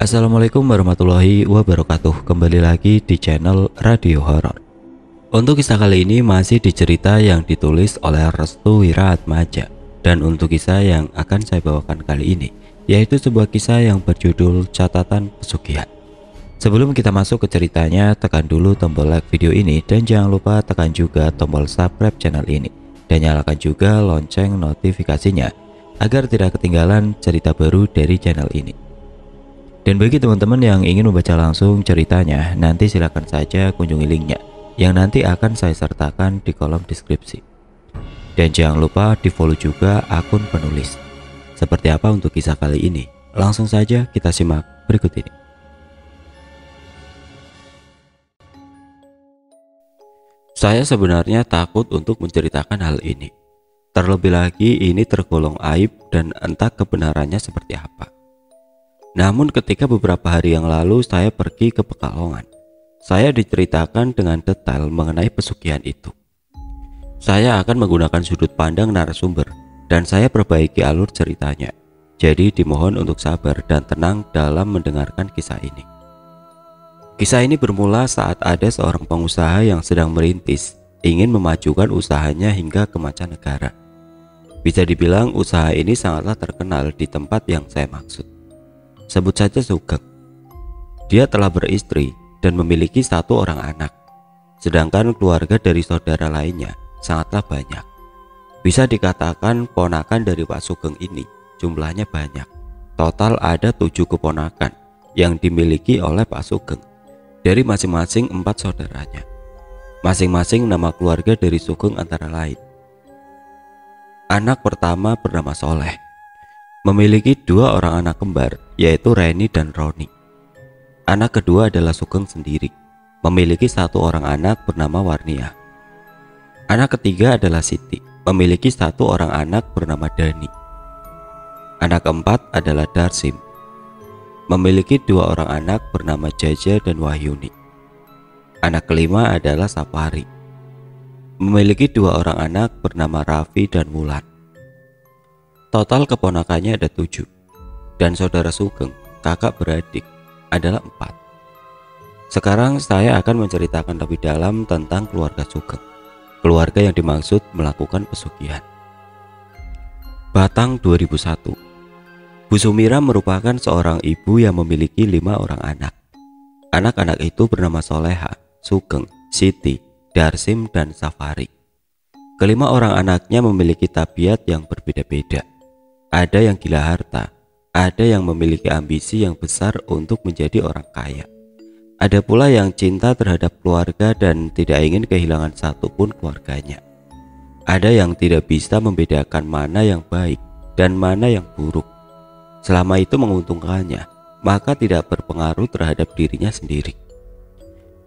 Assalamualaikum warahmatullahi wabarakatuh. Kembali lagi di channel Radio Horor. Untuk kisah kali ini masih di cerita yang ditulis oleh Restu Wiraatmaja Dan untuk kisah yang akan saya bawakan kali ini Yaitu sebuah kisah yang berjudul Catatan Pesugihan. Sebelum kita masuk ke ceritanya, tekan dulu tombol like video ini dan jangan lupa tekan juga tombol subscribe channel ini. Dan nyalakan juga lonceng notifikasinya agar tidak ketinggalan cerita baru dari channel ini. Dan bagi teman-teman yang ingin membaca langsung ceritanya, nanti silakan saja kunjungi linknya yang nanti akan saya sertakan di kolom deskripsi. Dan jangan lupa di follow juga akun penulis. Seperti apa untuk kisah kali ini? Langsung saja kita simak berikut ini. Saya sebenarnya takut untuk menceritakan hal ini. Terlebih lagi ini tergolong aib dan entah kebenarannya seperti apa. Namun ketika beberapa hari yang lalu saya pergi ke Pekalongan, saya diceritakan dengan detail mengenai pesugihan itu. Saya akan menggunakan sudut pandang narasumber dan saya perbaiki alur ceritanya. Jadi dimohon untuk sabar dan tenang dalam mendengarkan kisah ini. Kisah ini bermula saat ada seorang pengusaha yang sedang merintis, ingin memajukan usahanya hingga ke mancanegara. Bisa dibilang usaha ini sangatlah terkenal di tempat yang saya maksud. Sebut saja Sugeng. Dia telah beristri dan memiliki satu orang anak, sedangkan keluarga dari saudara lainnya sangatlah banyak. Bisa dikatakan ponakan dari Pak Sugeng ini jumlahnya banyak. Total ada tujuh keponakan yang dimiliki oleh Pak Sugeng dari masing-masing empat saudaranya. Masing-masing nama keluarga dari Sugeng antara lain. Anak pertama bernama Soleh, memiliki dua orang anak kembar, yaitu Reni dan Roni. Anak kedua adalah Sugeng sendiri, memiliki satu orang anak bernama Warnia. Anak ketiga adalah Siti, memiliki satu orang anak bernama Dani. Anak keempat adalah Darsim, memiliki dua orang anak bernama Jaja dan Wahyuni. Anak kelima adalah Sapari, memiliki dua orang anak bernama Raffi dan Wulan. Total keponakannya ada tujuh, dan saudara Sugeng, kakak beradik, adalah empat. Sekarang saya akan menceritakan lebih dalam tentang keluarga Sugeng, keluarga yang dimaksud melakukan pesugihan. Batang 2001 Bu Sumira merupakan seorang ibu yang memiliki lima orang anak. Anak-anak itu bernama Soleha, Sugeng, Siti, Darsim, dan Safari. Kelima orang anaknya memiliki tabiat yang berbeda-beda. Ada yang gila harta, ada yang memiliki ambisi yang besar untuk menjadi orang kaya. Ada pula yang cinta terhadap keluarga dan tidak ingin kehilangan satupun keluarganya. Ada yang tidak bisa membedakan mana yang baik dan mana yang buruk. Selama itu menguntungkannya, maka tidak berpengaruh terhadap dirinya sendiri.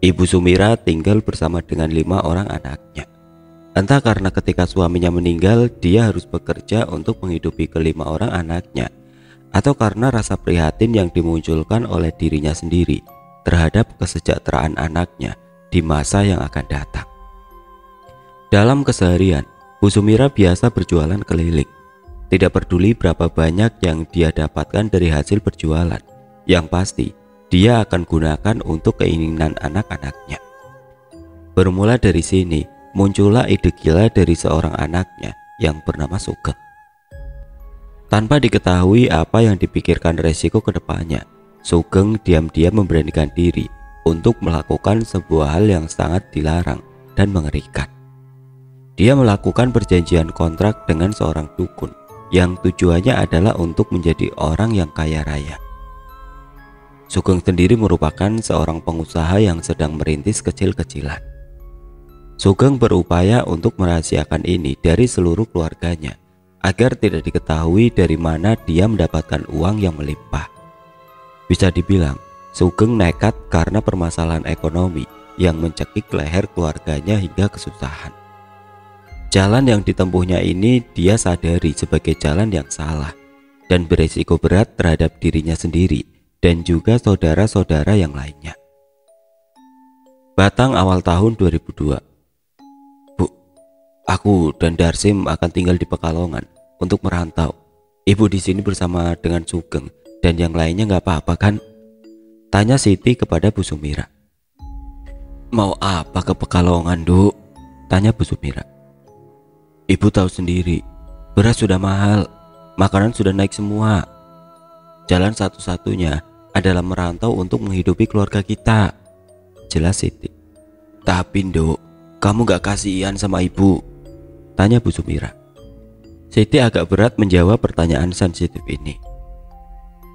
Ibu Sumira tinggal bersama dengan lima orang anaknya. Entah karena ketika suaminya meninggal, dia harus bekerja untuk menghidupi kelima orang anaknya, atau karena rasa prihatin yang dimunculkan oleh dirinya sendiri terhadap kesejahteraan anaknya di masa yang akan datang. Dalam keseharian, Bu Sumira biasa berjualan keliling. Tidak peduli berapa banyak yang dia dapatkan dari hasil berjualan, yang pasti dia akan gunakan untuk keinginan anak-anaknya. Bermula dari sini, muncullah ide gila dari seorang anaknya yang bernama Sugeng. Tanpa diketahui apa yang dipikirkan resiko ke depannya, Sugeng diam-diam memberanikan diri untuk melakukan sebuah hal yang sangat dilarang dan mengerikan. Dia melakukan perjanjian kontrak dengan seorang dukun yang tujuannya adalah untuk menjadi orang yang kaya raya. Sugeng sendiri merupakan seorang pengusaha yang sedang merintis kecil-kecilan. Sugeng berupaya untuk merahasiakan ini dari seluruh keluarganya agar tidak diketahui dari mana dia mendapatkan uang yang melimpah. Bisa dibilang, Sugeng nekat karena permasalahan ekonomi yang mencekik leher keluarganya hingga kesusahan. Jalan yang ditempuhnya ini dia sadari sebagai jalan yang salah dan beresiko berat terhadap dirinya sendiri dan juga saudara-saudara yang lainnya. Batang awal tahun 2002 Aku dan Darsim akan tinggal di Pekalongan untuk merantau. Ibu di sini bersama dengan Sugeng dan yang lainnya nggak apa-apa kan? Tanya Siti kepada Bu Sumira. Mau apa ke Pekalongan, Duk? Tanya Bu Sumira. Ibu tahu sendiri, beras sudah mahal, makanan sudah naik semua. Jalan satu-satunya adalah merantau untuk menghidupi keluarga kita. Jelas Siti. Tapi, Duk, kamu gak kasihan sama ibu? Tanya Bu Sumira. Siti agak berat menjawab pertanyaan sensitif ini.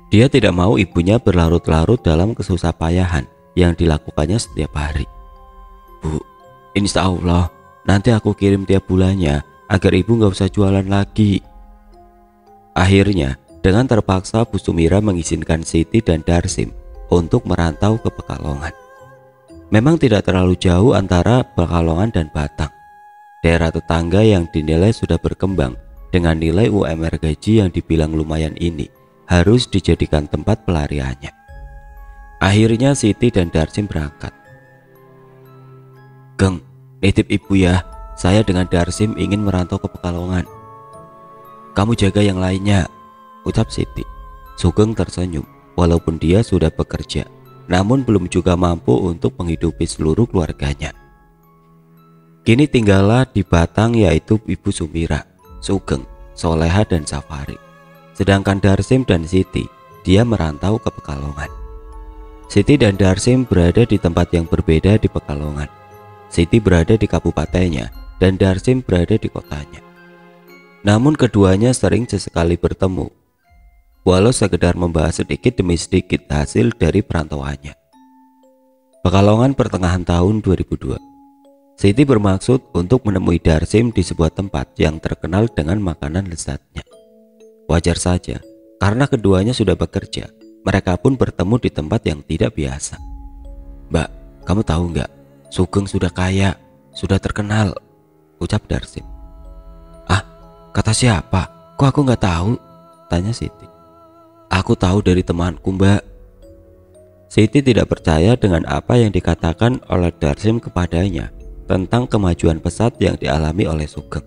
Dia tidak mau ibunya berlarut-larut dalam kesusah payahan yang dilakukannya setiap hari. Bu, insya Allah nanti aku kirim tiap bulannya agar ibu nggak usah jualan lagi. Akhirnya, dengan terpaksa Bu Sumira mengizinkan Siti dan Darsim untuk merantau ke Pekalongan. Memang tidak terlalu jauh antara Pekalongan dan Batang. Daerah tetangga yang dinilai sudah berkembang dengan nilai UMR gaji yang dibilang lumayan ini harus dijadikan tempat pelariannya. Akhirnya Siti dan Darsim berangkat. Geng, nitip ibu ya, saya dengan Darsim ingin merantau ke Pekalongan. Kamu jaga yang lainnya, ucap Siti. Sugeng tersenyum, walaupun dia sudah bekerja, namun belum juga mampu untuk menghidupi seluruh keluarganya. Kini tinggallah di Batang yaitu Ibu Sumira, Sugeng, Soleha dan Safari. Sedangkan Darsim dan Siti, dia merantau ke Pekalongan. Siti dan Darsim berada di tempat yang berbeda di Pekalongan. Siti berada di kabupatennya dan Darsim berada di kotanya. Namun keduanya sering sesekali bertemu, walau sekedar membahas sedikit demi sedikit hasil dari perantauannya. Pekalongan pertengahan tahun 2002. Siti bermaksud untuk menemui Darsim di sebuah tempat yang terkenal dengan makanan lezatnya. Wajar saja, karena keduanya sudah bekerja, mereka pun bertemu di tempat yang tidak biasa. Mbak, kamu tahu nggak? Sugeng sudah kaya, sudah terkenal, ucap Darsim. Ah, kata siapa? Kok aku nggak tahu? Tanya Siti. Aku tahu dari temanku mbak. Siti tidak percaya dengan apa yang dikatakan oleh Darsim kepadanya tentang kemajuan pesat yang dialami oleh Sugeng.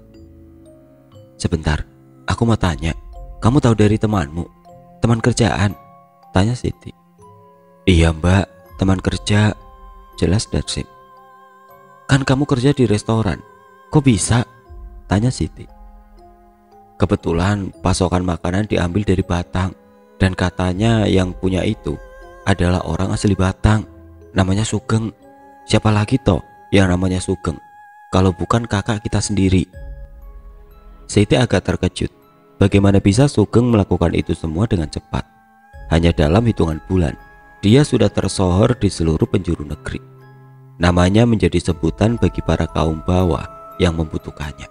Sebentar, aku mau tanya, kamu tahu dari temanmu? Teman kerjaan? Tanya Siti. Iya mbak, teman kerja. Jelas Darsim. Kan kamu kerja di restoran. Kok bisa? Tanya Siti. Kebetulan pasokan makanan diambil dari Batang. Dan katanya yang punya itu adalah orang asli Batang. Namanya Sugeng. Siapa lagi toh yang namanya Sugeng? Kalau bukan kakak kita sendiri. Siti agak terkejut Bagaimana bisa Sugeng melakukan itu semua dengan cepat? Hanya dalam hitungan bulan, dia sudah tersohor di seluruh penjuru negeri. Namanya menjadi sebutan bagi para kaum bawah yang membutuhkannya.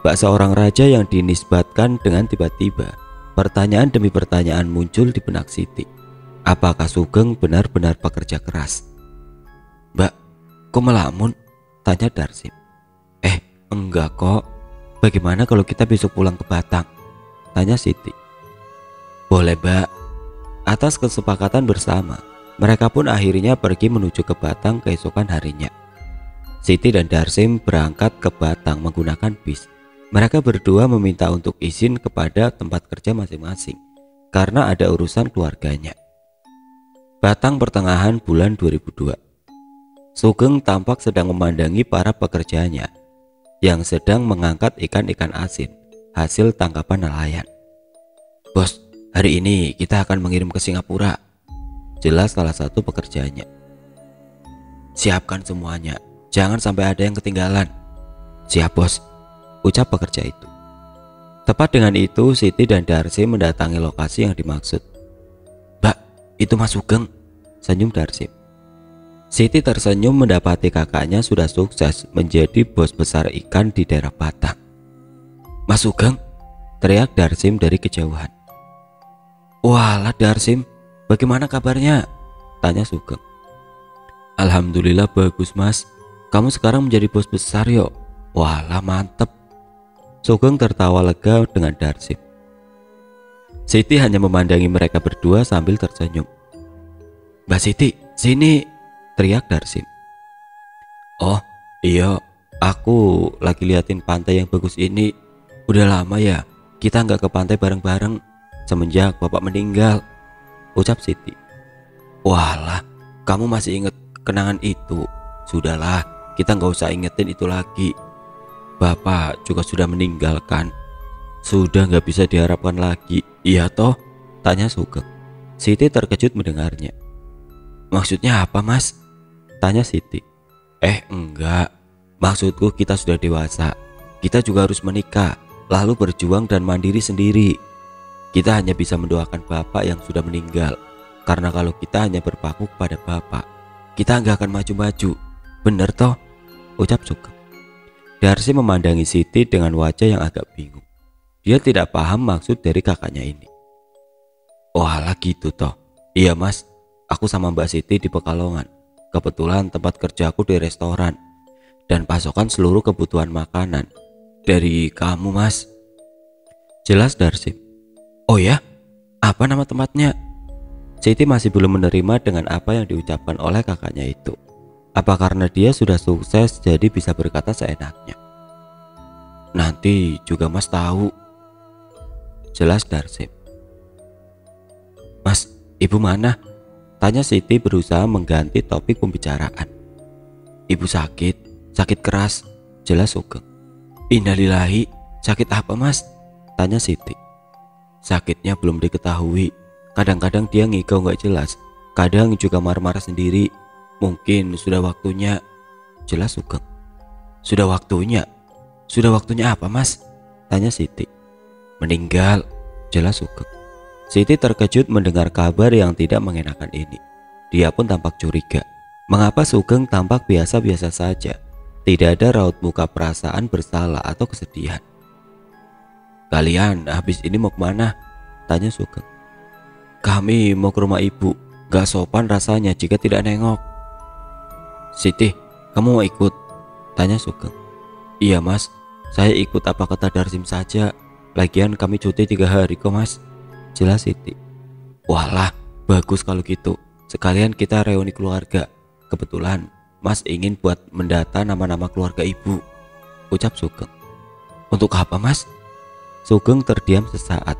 Bak seorang raja yang dinisbatkan dengan tiba-tiba, pertanyaan demi pertanyaan muncul di benak Siti. Apakah Sugeng benar-benar pekerja keras? Mbak, kok melamun? Tanya Darsim. Eh, enggak kok. Bagaimana kalau kita besok pulang ke Batang? Tanya Siti. Boleh, Mbak. Atas kesepakatan bersama, mereka pun akhirnya pergi menuju ke Batang keesokan harinya. Siti dan Darsim berangkat ke Batang menggunakan bis. Mereka berdua meminta untuk izin kepada tempat kerja masing-masing karena ada urusan keluarganya. Batang pertengahan bulan 2002. Sugeng tampak sedang memandangi para pekerjanya yang sedang mengangkat ikan-ikan asin hasil tangkapan nelayan. Bos, hari ini kita akan mengirim ke Singapura. Jelas salah satu pekerjaannya. Siapkan semuanya, jangan sampai ada yang ketinggalan. Siap bos, ucap pekerja itu. Tepat dengan itu, Siti dan Darsi mendatangi lokasi yang dimaksud. Mbak, itu Mas Sugeng, senyum Darsi. Siti tersenyum mendapati kakaknya sudah sukses menjadi bos besar ikan di daerah Batang. Mas Sugeng, teriak Darsim dari kejauhan. Walah Darsim, bagaimana kabarnya? Tanya Sugeng. Alhamdulillah bagus mas, kamu sekarang menjadi bos besar yuk. Walah mantep. Sugeng tertawa lega dengan Darsim. Siti hanya memandangi mereka berdua sambil tersenyum. Mbak Siti, sini teriak Darsim. Oh iya, aku lagi liatin pantai yang bagus ini. Udah lama ya, kita nggak ke pantai bareng-bareng semenjak bapak meninggal. Ucap Siti. Walah, kamu masih inget kenangan itu? Sudahlah, kita nggak usah ingetin itu lagi. Bapak juga sudah meninggalkan. Sudah nggak bisa diharapkan lagi. Iya toh? Tanya Sugeng. Siti terkejut mendengarnya. Maksudnya apa mas? Tanya Siti. Eh enggak, maksudku kita sudah dewasa. Kita juga harus menikah, lalu berjuang dan mandiri sendiri. Kita hanya bisa mendoakan bapak yang sudah meninggal. Karena kalau kita hanya berpaku kepada bapak, kita nggak akan maju-maju. Bener toh? Ucap Sugeng. Darsi memandangi Siti dengan wajah yang agak bingung. Dia tidak paham maksud dari kakaknya ini. Oh alah gitu toh. Iya mas, aku sama Mbak Siti di Pekalongan. Kebetulan tempat kerjaku di restoran dan pasokan seluruh kebutuhan makanan dari kamu mas. Jelas Darsi. Oh ya, apa nama tempatnya? Siti masih belum menerima dengan apa yang diucapkan oleh kakaknya itu. Apa karena dia sudah sukses jadi bisa berkata seenaknya? Nanti juga mas tahu. Jelas Darsim. Mas, ibu mana? Tanya Siti berusaha mengganti topik pembicaraan. Ibu sakit, sakit keras, jelas Sugeng. Innalillahi, sakit apa mas? Tanya Siti. Sakitnya belum diketahui. Kadang-kadang dia ngigau nggak jelas. Kadang juga marah-marah sendiri Mungkin sudah waktunya. Jelas Sugeng. Sudah waktunya. Sudah waktunya apa mas? Tanya Siti. Meninggal. Jelas Sugeng. Siti terkejut mendengar kabar yang tidak mengenakan ini. Dia pun tampak curiga. Mengapa Sugeng tampak biasa-biasa saja? Tidak ada raut muka perasaan bersalah atau kesedihan. Kalian habis ini mau ke mana? Tanya Sugeng. Kami mau ke rumah ibu. Gak sopan rasanya jika tidak nengok. Siti, kamu mau ikut? Tanya Sugeng. Iya mas, saya ikut apa kata Darsim saja. Lagian kami cuti tiga hari kok mas. Jelas Siti. Walah, bagus kalau gitu. Sekalian kita reuni keluarga. Kebetulan mas ingin buat mendata nama-nama keluarga ibu. Ucap Sugeng. Untuk apa mas? Sugeng terdiam sesaat.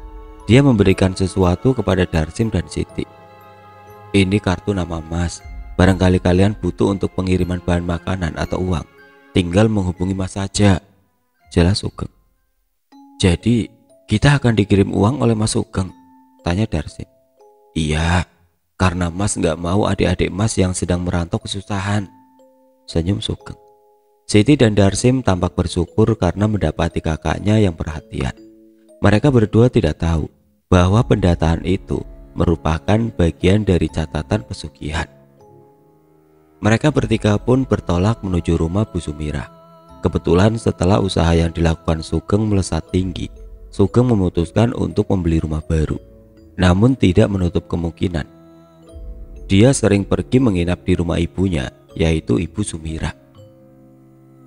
Dia memberikan sesuatu kepada Darsim dan Siti. Ini kartu nama mas. Barangkali kalian butuh untuk pengiriman bahan makanan atau uang. Tinggal menghubungi Mas saja. Jelas Sugeng. Jadi, kita akan dikirim uang oleh Mas Sugeng? Tanya Darsin. Iya, karena Mas nggak mau adik-adik Mas yang sedang merantau kesusahan. Senyum Sugeng. Siti dan Darsim tampak bersyukur karena mendapati kakaknya yang perhatian. Mereka berdua tidak tahu bahwa pendataan itu merupakan bagian dari catatan pesugihan. Mereka bertiga pun bertolak menuju rumah Bu Sumira. Kebetulan setelah usaha yang dilakukan Sugeng melesat tinggi, Sugeng memutuskan untuk membeli rumah baru. Namun tidak menutup kemungkinan. Dia sering pergi menginap di rumah ibunya, yaitu Ibu Sumira.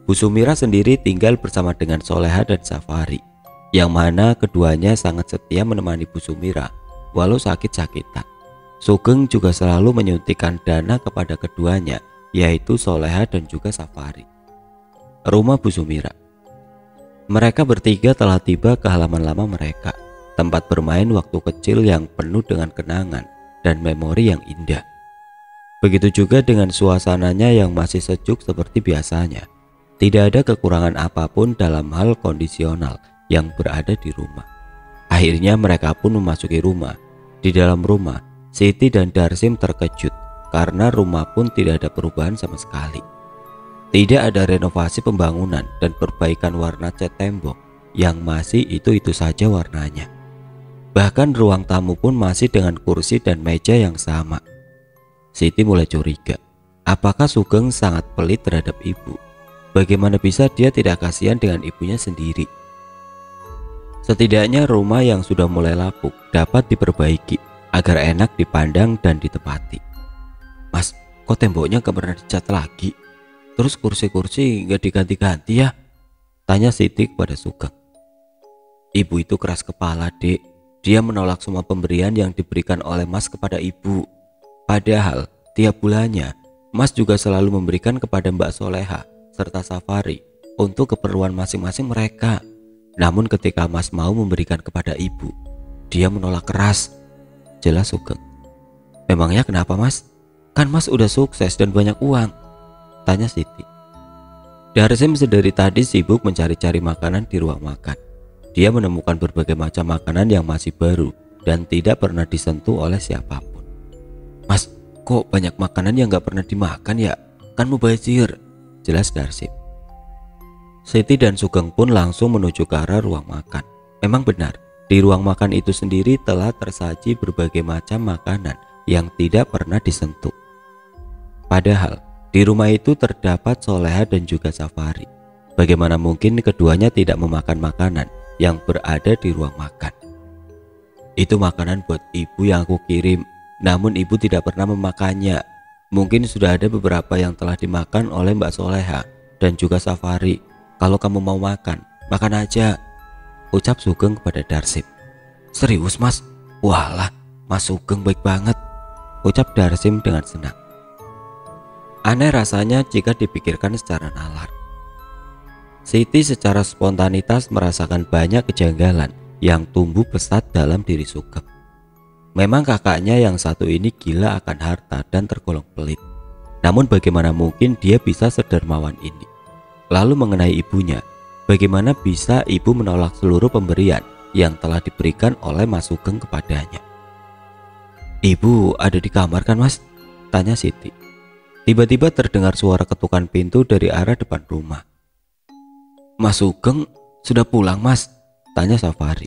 Bu Sumira sendiri tinggal bersama dengan Soleha dan Safari, yang mana keduanya sangat setia menemani Bu Sumira walau sakit-sakitan. Sugeng juga selalu menyuntikkan dana kepada keduanya, yaitu Soleha dan juga Safari. Rumah Bu Sumira. Mereka bertiga telah tiba ke halaman lama mereka, tempat bermain waktu kecil yang penuh dengan kenangan dan memori yang indah. Begitu juga dengan suasananya yang masih sejuk seperti biasanya. Tidak ada kekurangan apa pun dalam hal kondisional yang berada di rumah. Akhirnya mereka pun memasuki rumah. Di dalam rumah, Siti dan Darsim terkejut karena rumah pun tidak ada perubahan sama sekali. Tidak ada renovasi pembangunan dan perbaikan warna cat tembok yang masih itu-itu saja warnanya. Bahkan ruang tamu pun masih dengan kursi dan meja yang sama. Siti mulai curiga, apakah Sugeng sangat pelit terhadap ibu? Bagaimana bisa dia tidak kasihan dengan ibunya sendiri? Setidaknya rumah yang sudah mulai lapuk dapat diperbaiki agar enak dipandang dan ditepati. Mas, kok temboknya gak pernah dicat lagi? Terus kursi-kursi gak diganti-ganti ya? Tanya Siti kepada Sugeng. Ibu itu keras kepala, dek. Dia menolak semua pemberian yang diberikan oleh Mas kepada ibu. Padahal, tiap bulannya, Mas juga selalu memberikan kepada Mbak Soleha serta Safari untuk keperluan masing-masing mereka. Namun ketika Mas mau memberikan kepada ibu, dia menolak keras jelas Sugeng. Emangnya kenapa mas? Kan mas udah sukses dan banyak uang Tanya Siti Darsim sedari tadi sibuk mencari-cari makanan di ruang makan Dia menemukan berbagai macam makanan yang masih baru Dan tidak pernah disentuh oleh siapa pun Mas, kok banyak makanan yang gak pernah dimakan ya? Kan mubazir Jelas Darsim Siti dan Sugeng pun langsung menuju ke arah ruang makan Memang benar, di ruang makan itu sendiri telah tersaji berbagai macam makanan yang tidak pernah disentuh. Padahal di rumah itu terdapat Soleha dan juga Safari. Bagaimana mungkin keduanya tidak memakan makanan yang berada di ruang makan? Itu makanan buat ibu yang aku kirim, namun ibu tidak pernah memakannya. Mungkin sudah ada beberapa yang telah dimakan oleh Mbak Soleha dan juga Safari. Kalau kamu mau makan, makan aja, Ucap Sugeng kepada Darsim. Serius mas? Walah, mas Sugeng baik banget. Ucap Darsim dengan senang. Aneh rasanya jika dipikirkan secara nalar. Siti secara spontanitas merasakan banyak kejanggalan yang tumbuh pesat dalam diri Sugeng. Memang kakaknya yang satu ini gila akan harta dan tergolong pelit. Namun bagaimana mungkin dia bisa sedermawan ini? Lalu mengenai ibunya, Bagaimana bisa ibu menolak seluruh pemberian yang telah diberikan oleh Mas Sugeng kepadanya? Ibu ada di kamar kan mas? Tanya Siti. Tiba-tiba terdengar suara ketukan pintu dari arah depan rumah. Mas Sugeng sudah pulang mas? Tanya Safari.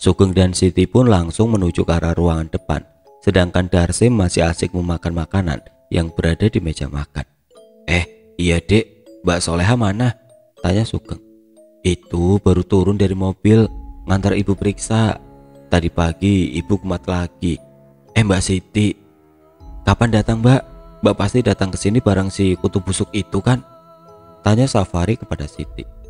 Sugeng dan Siti pun langsung menuju ke arah ruangan depan, sedangkan Darsim masih asik memakan makanan yang berada di meja makan. Eh, iya dek, Mbak Soleha mana? Tanya Sugeng. Itu baru turun dari mobil ngantar ibu periksa. Tadi pagi ibu kumat lagi. Eh Mbak Siti, kapan datang Mbak? Mbak pasti datang ke sini bareng si kutu busuk itu kan? Tanya Safari kepada Siti.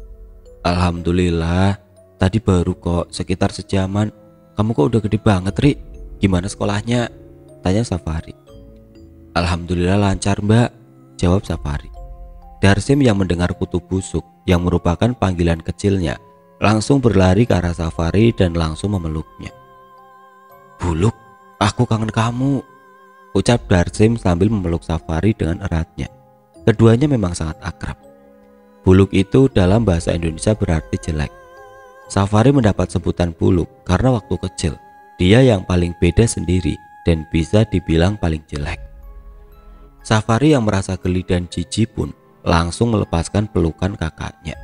Alhamdulillah, tadi baru kok sekitar sejaman. Kamu kok udah gede banget, Ri? Gimana sekolahnya? Tanya Safari. Alhamdulillah lancar, Mbak. Jawab Safari. Darsim yang mendengar kutu busuk yang merupakan panggilan kecilnya, langsung berlari ke arah Safari dan langsung memeluknya. Buluk, aku kangen kamu, ucap Darsim sambil memeluk Safari dengan eratnya. Keduanya memang sangat akrab. Buluk itu dalam bahasa Indonesia berarti jelek. Safari mendapat sebutan buluk karena waktu kecil dia yang paling beda sendiri dan bisa dibilang paling jelek. Safari yang merasa geli dan jijik pun langsung melepaskan pelukan kakaknya.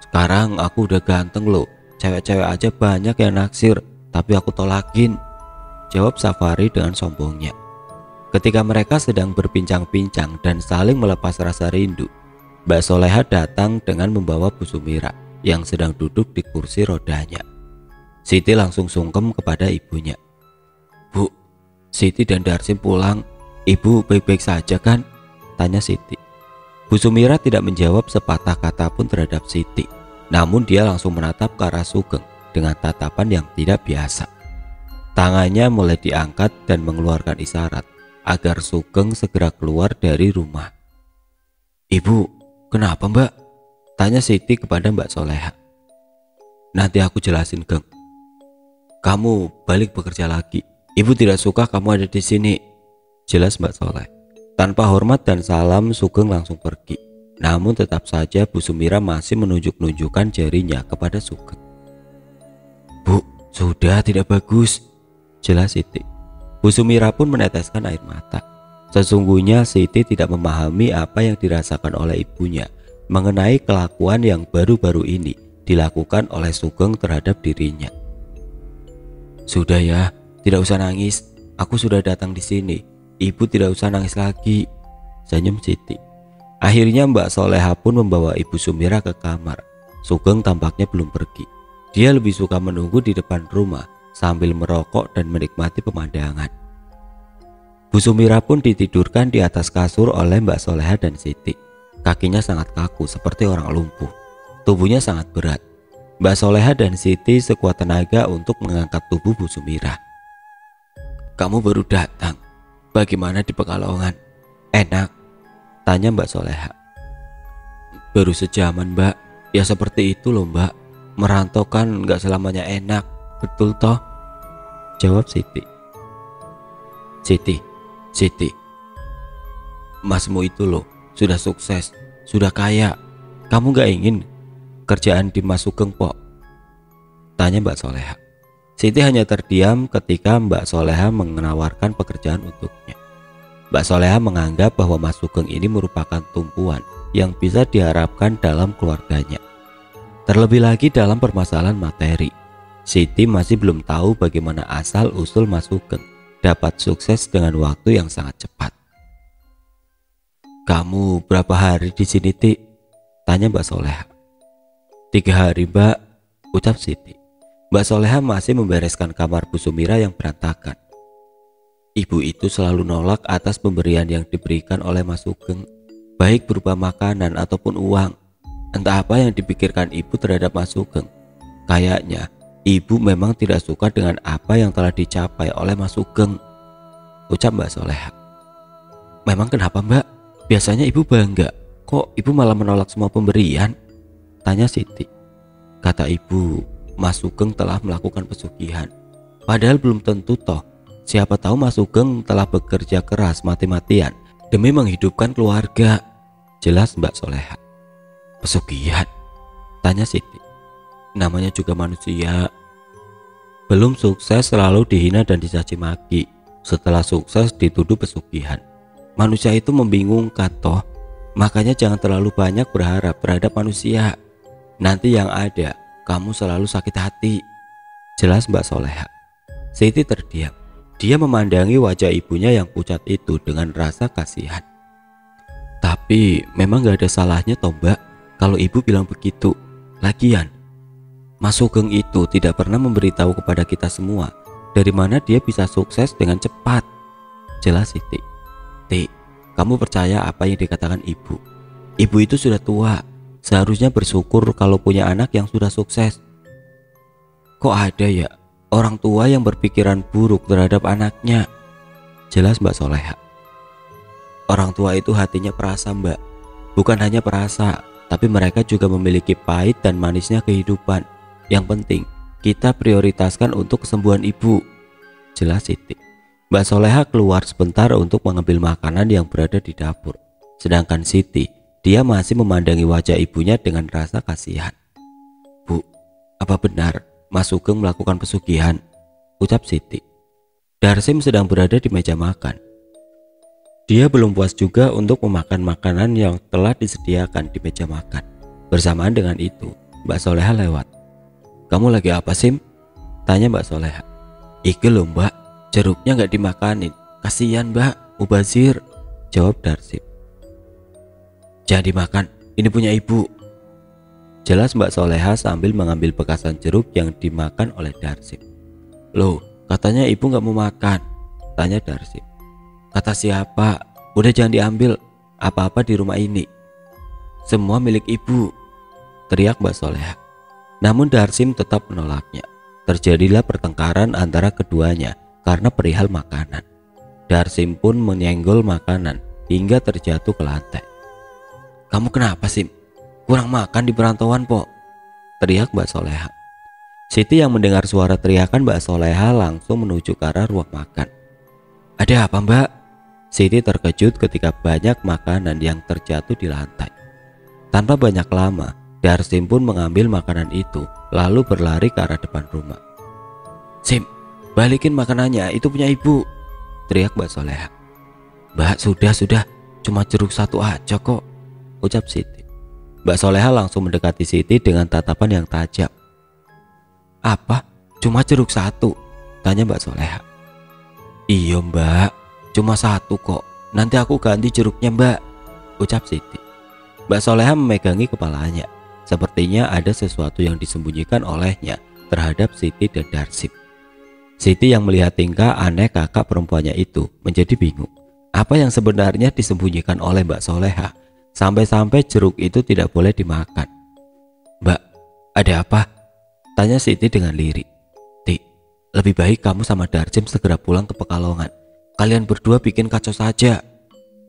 Sekarang aku udah ganteng loh, cewek-cewek aja banyak yang naksir, tapi aku tolakin. Jawab Safari dengan sombongnya. Ketika mereka sedang berbincang-bincang dan saling melepas rasa rindu, Mbak Soleha datang dengan membawa Bu Sumira yang sedang duduk di kursi rodanya. Siti langsung sungkem kepada ibunya. Bu, Siti dan Darsim pulang. Ibu baik-baik saja kan? Tanya Siti. Bu Sumira tidak menjawab sepatah kata pun terhadap Siti. Namun dia langsung menatap ke arah Sugeng dengan tatapan yang tidak biasa. Tangannya mulai diangkat dan mengeluarkan isyarat agar Sugeng segera keluar dari rumah. Ibu, kenapa mbak? Tanya Siti kepada mbak Soleha. Nanti aku jelasin Geng. Kamu balik bekerja lagi. Ibu tidak suka kamu ada di sini. Jelas mbak Soleh. Tanpa hormat dan salam, Sugeng langsung pergi. Namun tetap saja Bu Sumira masih menunjuk-nunjukkan jarinya kepada Sugeng. Bu, sudah tidak bagus. Jelas Siti. Bu Sumira pun meneteskan air mata. Sesungguhnya Siti tidak memahami apa yang dirasakan oleh ibunya mengenai kelakuan yang baru-baru ini dilakukan oleh Sugeng terhadap dirinya. Sudah ya, tidak usah nangis. Aku sudah datang di sini. Ibu tidak usah nangis lagi. Senyum Siti. Akhirnya Mbak Soleha pun membawa Ibu Sumira ke kamar. Sugeng tampaknya belum pergi. Dia lebih suka menunggu di depan rumah sambil merokok dan menikmati pemandangan. Bu Sumira pun ditidurkan di atas kasur oleh Mbak Soleha dan Siti. Kakinya sangat kaku seperti orang lumpuh. Tubuhnya sangat berat. Mbak Soleha dan Siti sekuat tenaga untuk mengangkat tubuh Bu Sumira. Kamu baru datang, Bagaimana di Pekalongan? Enak? Tanya Mbak Soleha. Baru sejaman mbak, ya seperti itu loh mbak. Merantau kan nggak selamanya enak, betul toh? Jawab Siti. Siti, Siti, masmu itu loh sudah sukses, sudah kaya. Kamu gak ingin kerjaan di Mas Sugeng, Pok? Tanya Mbak Soleha. Siti hanya terdiam ketika Mbak Soleha menawarkan pekerjaan untuknya. Mbak Soleha menganggap bahwa Mas Sugeng ini merupakan tumpuan yang bisa diharapkan dalam keluarganya. Terlebih lagi dalam permasalahan materi, Siti masih belum tahu bagaimana asal usul Mas Sugeng dapat sukses dengan waktu yang sangat cepat. Kamu berapa hari di sini, Ti? Tanya Mbak Soleha. Tiga hari, Mbak, ucap Siti. Mbak Soleha masih membereskan kamar Bu Sumira yang berantakan. Ibu itu selalu nolak atas pemberian yang diberikan oleh Mas Sugeng, baik berupa makanan ataupun uang. Entah apa yang dipikirkan ibu terhadap Mas Sugeng. Kayaknya ibu memang tidak suka dengan apa yang telah dicapai oleh Mas Sugeng. Ucap Mbak Soleha. Memang kenapa mbak? Biasanya ibu bangga. Kok ibu malah menolak semua pemberian? Tanya Siti. Kata ibu, Mas Sugeng telah melakukan pesugihan. Padahal belum tentu toh. Siapa tahu Mas Sugeng telah bekerja keras mati-matian demi menghidupkan keluarga. Jelas Mbak Soleha. Pesugihan? Tanya Siti. Namanya juga manusia. Belum sukses selalu dihina dan dicaci maki. Setelah sukses dituduh pesugihan. Manusia itu membingungkan toh. Makanya jangan terlalu banyak berharap terhadap manusia. Nanti yang ada kamu selalu sakit hati. Jelas Mbak Soleha. Siti terdiam. Dia memandangi wajah ibunya yang pucat itu dengan rasa kasihan. Tapi memang gak ada salahnya toh mbak kalau ibu bilang begitu. Lagian, Mas Sugeng itu tidak pernah memberitahu kepada kita semua dari mana dia bisa sukses dengan cepat. Jelas Siti. Ti, kamu percaya apa yang dikatakan ibu? Ibu itu sudah tua, Seharusnya bersyukur kalau punya anak yang sudah sukses. Kok ada ya orang tua yang berpikiran buruk terhadap anaknya? Jelas Mbak Soleha. Orang tua itu hatinya perasa Mbak. Bukan hanya perasa, tapi mereka juga memiliki pahit dan manisnya kehidupan. Yang penting, kita prioritaskan untuk kesembuhan ibu. Jelas Siti. Mbak Soleha keluar sebentar untuk mengambil makanan yang berada di dapur. Sedangkan Siti dia masih memandangi wajah ibunya dengan rasa kasihan. Bu, apa benar Mas Sugeng melakukan pesugihan? Ucap Siti. Darsim sedang berada di meja makan. Dia belum puas juga untuk memakan makanan yang telah disediakan di meja makan. Bersamaan dengan itu, Mbak Soleha lewat. Kamu lagi apa Sim? Tanya Mbak Soleha. Iki loh mbak, jeruknya nggak dimakanin. Kasihan mbak, mubazir. Jawab Darsim. Jangan dimakan, ini punya ibu. Jelas Mbak Soleha sambil mengambil bekasan jeruk yang dimakan oleh Darsim. Loh, katanya ibu nggak mau makan. Tanya Darsim. Kata siapa? Udah jangan diambil apa-apa di rumah ini. Semua milik ibu. Teriak Mbak Soleha. Namun Darsim tetap menolaknya. Terjadilah pertengkaran antara keduanya karena perihal makanan. Darsim pun menyenggol makanan hingga terjatuh ke lantai. Kamu kenapa sih? Kurang makan di perantauan, po? Teriak Mbak Soleha. Siti yang mendengar suara teriakan Mbak Soleha langsung menuju ke arah ruang makan. Ada apa mbak? Siti terkejut ketika banyak makanan yang terjatuh di lantai. Tanpa banyak lama, Darsim pun mengambil makanan itu lalu berlari ke arah depan rumah. Sim, balikin makanannya, itu punya ibu. Teriak Mbak Soleha. Mbak, sudah, sudah, cuma jeruk satu aja kok ucap Siti. Mbak Soleha langsung mendekati Siti dengan tatapan yang tajam. Apa? Cuma jeruk satu? Tanya Mbak Soleha. Iya mbak, cuma satu kok. Nanti aku ganti jeruknya mbak, ucap Siti. Mbak Soleha memegangi kepalanya. Sepertinya ada sesuatu yang disembunyikan olehnya terhadap Siti dan Darsim. Siti yang melihat tingkah aneh kakak perempuannya itu menjadi bingung. Apa yang sebenarnya disembunyikan oleh Mbak Soleha Sampai-sampai jeruk itu tidak boleh dimakan. Mbak, ada apa? Tanya Siti dengan lirik. Ti, lebih baik kamu sama Darjim segera pulang ke Pekalongan. Kalian berdua bikin kacau saja.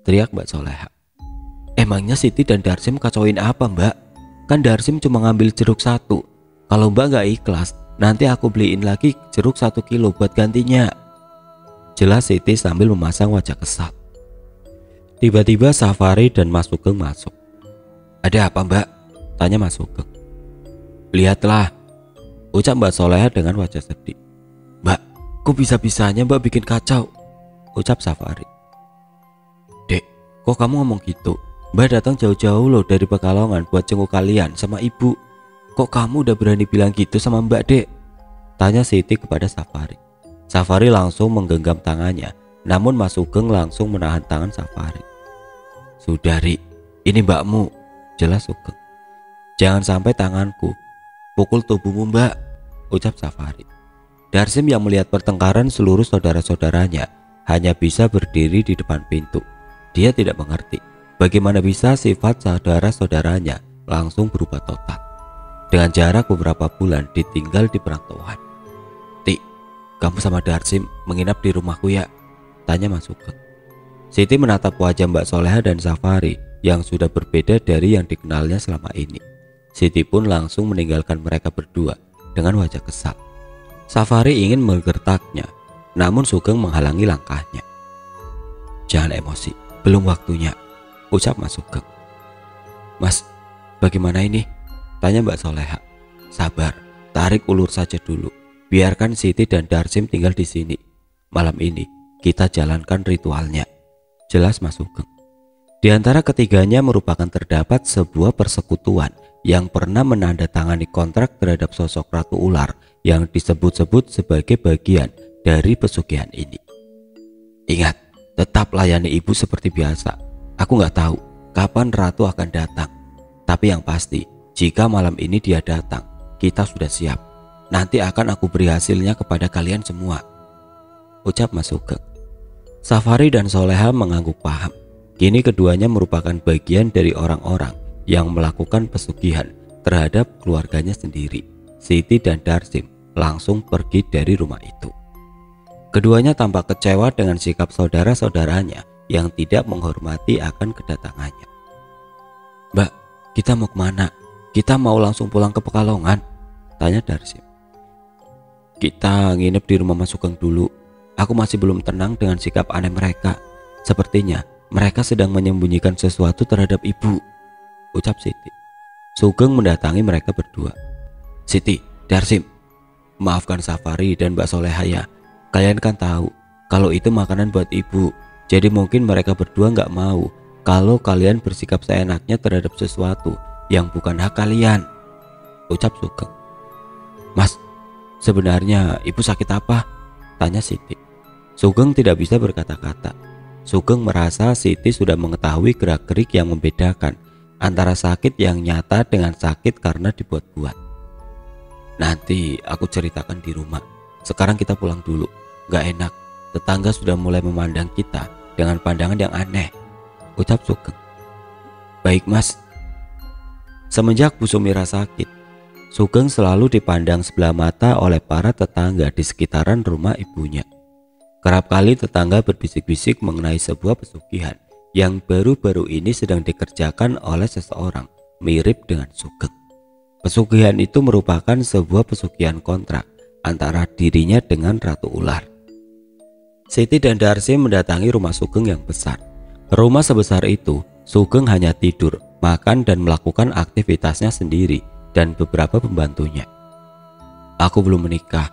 Teriak Mbak Soleha. Emangnya Siti dan Darsim kacauin apa mbak? Kan Darsim cuma ngambil jeruk satu. Kalau mbak gak ikhlas, nanti aku beliin lagi jeruk satu kilo buat gantinya. Jelas Siti sambil memasang wajah kesal. Tiba-tiba Safari dan Mas Sugeng masuk. Ada apa mbak? Tanya Mas Sugeng. Lihatlah, ucap Mbak Soleha dengan wajah sedih. Mbak, kok bisa-bisanya mbak bikin kacau? Ucap Safari. Dek, kok kamu ngomong gitu? Mbak datang jauh-jauh loh dari Pekalongan buat jenguk kalian sama ibu. Kok kamu udah berani bilang gitu sama mbak dek? Tanya Siti kepada Safari. Safari langsung menggenggam tangannya, namun Mas Sugeng langsung menahan tangan Safari. Sudari, ini mbakmu, jelas Sugeng. Jangan sampai tanganku pukul tubuhmu mbak, ucap Safari. Darsim yang melihat pertengkaran seluruh saudara-saudaranya hanya bisa berdiri di depan pintu. Dia tidak mengerti bagaimana bisa sifat saudara-saudaranya langsung berubah total. Dengan jarak beberapa bulan ditinggal di perantauan. Kamu sama Darsim menginap di rumahku ya? Tanya Mas Sugeng. Siti menatap wajah Mbak Soleha dan Safari yang sudah berbeda dari yang dikenalnya selama ini. Siti pun langsung meninggalkan mereka berdua dengan wajah kesal. Safari ingin menggertaknya, namun Sugeng menghalangi langkahnya. Jangan emosi, belum waktunya, ucap Mas Sugeng. Mas, bagaimana ini? Tanya Mbak Soleha. Sabar, tarik ulur saja dulu. Biarkan Siti dan Darsim tinggal di sini. Malam ini kita jalankan ritualnya. Jelas Mas Sugeng. Di antara ketiganya merupakan terdapat sebuah persekutuan yang pernah menandatangani kontrak terhadap sosok Ratu Ular yang disebut-sebut sebagai bagian dari pesugihan ini. Ingat, tetap layani ibu seperti biasa. Aku nggak tahu kapan Ratu akan datang. Tapi yang pasti, jika malam ini dia datang, kita sudah siap Nanti akan aku beri hasilnya kepada kalian semua. Ucap Mas Sugeng. Safari dan Soleha mengangguk paham. Kini keduanya merupakan bagian dari orang-orang yang melakukan pesugihan terhadap keluarganya sendiri. Siti dan Darsim langsung pergi dari rumah itu. Keduanya tampak kecewa dengan sikap saudara-saudaranya yang tidak menghormati akan kedatangannya. Mbak, kita mau ke mana? Kita mau langsung pulang ke Pekalongan? Tanya Darsim. Kita nginep di rumah Mas Sugeng dulu. Aku masih belum tenang dengan sikap aneh mereka. Sepertinya mereka sedang menyembunyikan sesuatu terhadap ibu. Ucap Siti. Sugeng mendatangi mereka berdua. Siti, Darsim, maafkan Safari dan Mbak Soleha ya. Kalian kan tahu kalau itu makanan buat ibu. Jadi mungkin mereka berdua nggak mau kalau kalian bersikap seenaknya terhadap sesuatu yang bukan hak kalian. Ucap Sugeng. Mas, Sebenarnya ibu sakit apa? Tanya Siti. Sugeng tidak bisa berkata-kata. Sugeng merasa Siti sudah mengetahui gerak-gerik yang membedakan antara sakit yang nyata dengan sakit karena dibuat-buat. Nanti aku ceritakan di rumah. Sekarang kita pulang dulu. Gak enak. Tetangga sudah mulai memandang kita dengan pandangan yang aneh. Ucap Sugeng. Baik mas. Semenjak Bu Sumira sakit, Sugeng selalu dipandang sebelah mata oleh para tetangga di sekitaran rumah ibunya. Kerap kali tetangga berbisik-bisik mengenai sebuah pesugihan yang baru-baru ini sedang dikerjakan oleh seseorang mirip dengan Sugeng. Pesugihan itu merupakan sebuah pesugihan kontrak antara dirinya dengan Ratu Ular. Siti dan Darsi mendatangi rumah Sugeng yang besar. Rumah sebesar itu, Sugeng hanya tidur, makan dan melakukan aktivitasnya sendiri dan beberapa pembantunya. Aku belum menikah.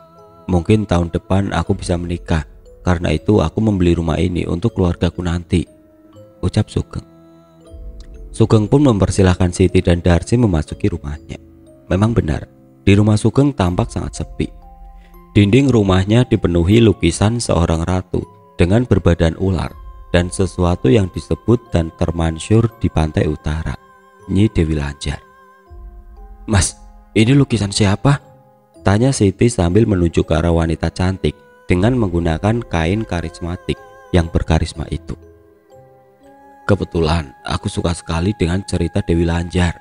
Mungkin tahun depan aku bisa menikah. Karena itu aku membeli rumah ini untuk keluargaku nanti. Ucap Sugeng. Sugeng pun mempersilahkan Siti dan Darsi memasuki rumahnya. Memang benar, di rumah Sugeng tampak sangat sepi. Dinding rumahnya dipenuhi lukisan seorang ratu dengan berbadan ular dan sesuatu yang disebut dan termansyur di pantai utara, Nyi Dewi Lanjar. Mas, ini lukisan siapa? Tanya Siti sambil menunjuk ke arah wanita cantik dengan menggunakan kain karismatik yang berkarisma itu. Kebetulan aku suka sekali dengan cerita Dewi Lanjar.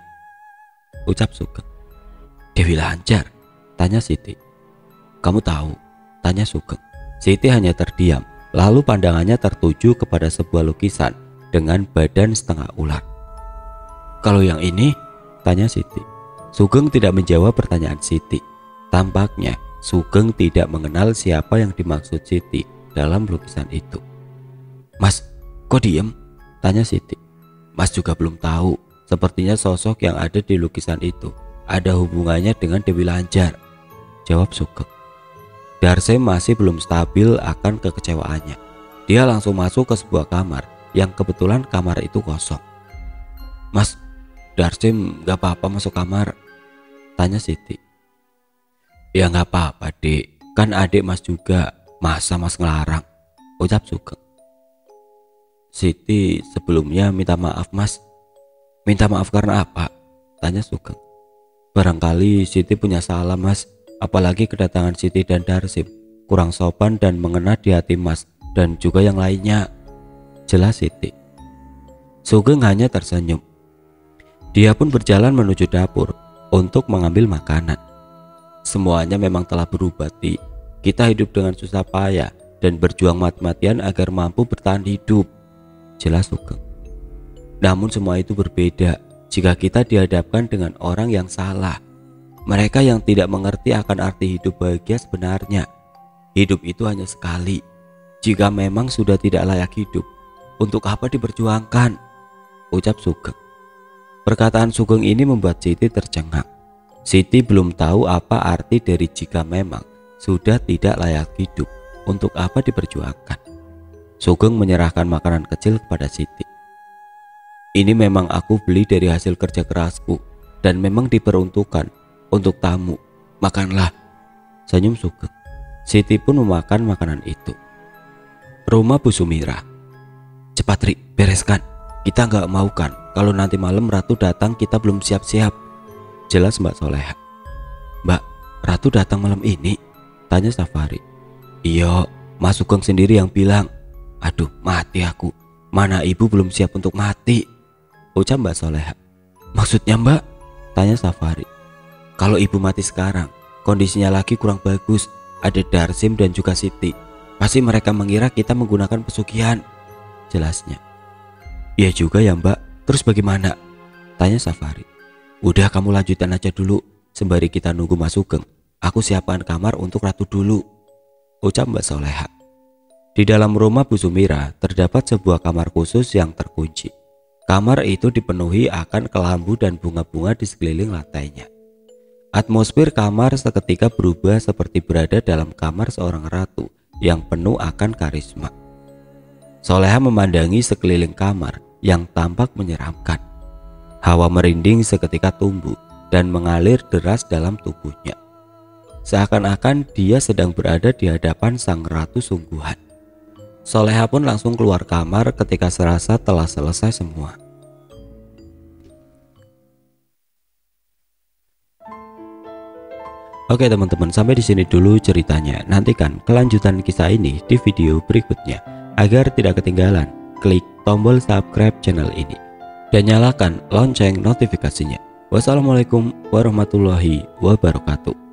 Ucap Sugeng. Dewi Lanjar? Tanya Siti. Kamu tahu? Tanya Sugeng. Siti hanya terdiam, lalu pandangannya tertuju kepada sebuah lukisan dengan badan setengah ular. Kalau yang ini? Tanya Siti. Sugeng tidak menjawab pertanyaan Siti. Tampaknya Sugeng tidak mengenal siapa yang dimaksud Siti dalam lukisan itu. Mas, kok diem? Tanya Siti. Mas juga belum tahu. Sepertinya sosok yang ada di lukisan itu ada hubungannya dengan Dewi Lanjar. Jawab Sugeng. Darse masih belum stabil akan kekecewaannya. Dia langsung masuk ke sebuah kamar yang kebetulan kamar itu kosong. Mas, Darsim gak apa-apa masuk kamar? Tanya Siti. Ya gak apa-apa dek, kan adik mas juga, masa mas ngelarang? Ucap Sugeng. Siti sebelumnya minta maaf mas. Minta maaf karena apa? Tanya Sugeng. Barangkali Siti punya salah mas, apalagi kedatangan Siti dan Darsim kurang sopan dan mengena di hati mas dan juga yang lainnya. Jelas Siti. Sugeng hanya tersenyum dia pun berjalan menuju dapur untuk mengambil makanan. Semuanya memang telah berubah, Ti. Kita hidup dengan susah payah dan berjuang mati-matian agar mampu bertahan hidup. Jelas Sugeng. Namun semua itu berbeda jika kita dihadapkan dengan orang yang salah. Mereka yang tidak mengerti akan arti hidup bahagia sebenarnya. Hidup itu hanya sekali. Jika memang sudah tidak layak hidup, untuk apa diperjuangkan? Ucap Sugeng. Perkataan Sugeng ini membuat Siti tercengang. Siti belum tahu apa arti dari jika memang sudah tidak layak hidup, untuk apa diperjuangkan. Sugeng menyerahkan makanan kecil kepada Siti. Ini memang aku beli dari hasil kerja kerasku dan memang diperuntukkan untuk tamu. Makanlah. Senyum Sugeng. Siti pun memakan makanan itu. Rumah Bu Sumira. Cepat Ri, bereskan. Kita nggak mau kan kalau nanti malam Ratu datang kita belum siap-siap. Jelas Mbak Soleha. Mbak, Ratu datang malam ini? Tanya Safari. Iya, Mas Sugeng sendiri yang bilang. Aduh, mati aku. Mana ibu belum siap untuk mati? Ucap Mbak Soleha. Maksudnya Mbak? Tanya Safari. Kalau ibu mati sekarang, kondisinya lagi kurang bagus. Ada Darsim dan juga Siti. Pasti mereka mengira kita menggunakan pesugihan. Jelasnya. Iya juga ya mbak, Terus bagaimana? Tanya Safari. Udah kamu lanjutan aja dulu sembari kita nunggu Mas Sugeng. Aku siapkan kamar untuk Ratu dulu. Ucap Mbak Soleha. Di dalam rumah Bu Sumira terdapat sebuah kamar khusus yang terkunci. Kamar itu dipenuhi akan kelambu dan bunga-bunga di sekeliling lantainya. Atmosfer kamar seketika berubah seperti berada dalam kamar seorang ratu yang penuh akan karisma. Soleha memandangi sekeliling kamar yang tampak menyeramkan. Hawa merinding seketika tumbuh dan mengalir deras dalam tubuhnya. Seakan-akan dia sedang berada di hadapan sang ratu sungguhan. Soleha pun langsung keluar kamar ketika serasa telah selesai semua. Oke teman-teman sampai di sini dulu ceritanya. Nantikan kelanjutan kisah ini di video berikutnya. Agar tidak ketinggalan, klik tombol subscribe channel ini dan nyalakan lonceng notifikasinya. Wassalamualaikum warahmatullahi wabarakatuh.